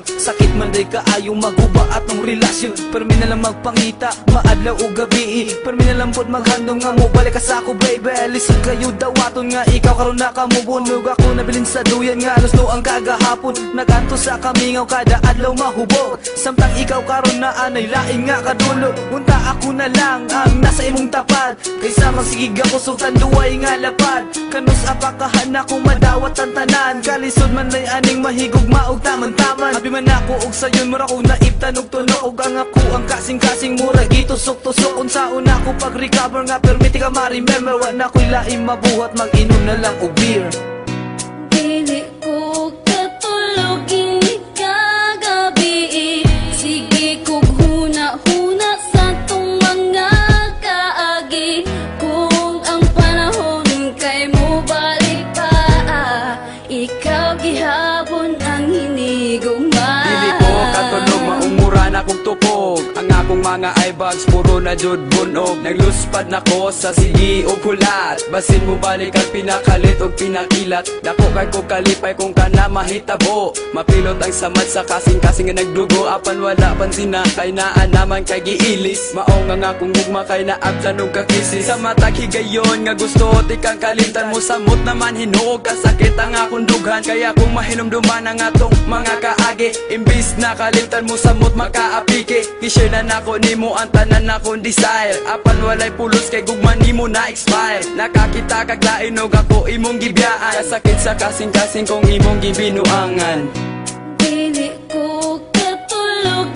bation Sakit man day kaayo maguba atong relasyon. Pero mi na lang magpangita, maadlaw o gabi. Pero mi na lang pod maghandom nga mo balik ka sa ako baby. Lisod kayo dawaton nga ikaw. Karon na kamubunog Ako nabilin sa duyan nga. Gusto ang kagahapon Naganto sa kamingaw. Kada adlaw mahubog Samtang ikaw karon na anay. Laing nga kadulo Unta ako na lang ang nasa imong tapat Kaysa magsigig ako sultan duway nga lapad. Kanus apakahan ako madawat ang tanan. Kalisod man lay aning mahigog maog taman-taman Abi man ako og sayon mura ko naiptan og tunog. Og ang ako ang kasing-kasing mura gitusok-tusok Unsaon ako pag-recover nga permiti ka ma-remember Wa na ko'y laing mabuhat. Mag-inom na lang og beer topó mga eyebags puro na jud bunog. Nagluspad na ko sa sige o kulat. Basin mo balik ang pinakalit o pinakilat. Dako kay ko kalipay kung kana mahitabo. Mapilot ang samad sa kasing-kasing nga nagdugo. Apan wala pansin na kay naa naman kay giilis. Mao nga kung gugma kay naabtan og kakisi Sa matag higayon nga gusto tikang kalimtan mo. Samot naman hinuog kasakit ang akong dughan. Kaya kung mahinumduman ang atong mga kaagi. Imbis na kalimtan mo samot makaapike. Kishare na nako nimo ang tanan akong desire. Apan walay pulos kay gugma nimo na expire Nakakita kag lain og ako imong gibiyaan. Kasakit sa kasing-kasing kong imong gibinuangan. Dili ko katulog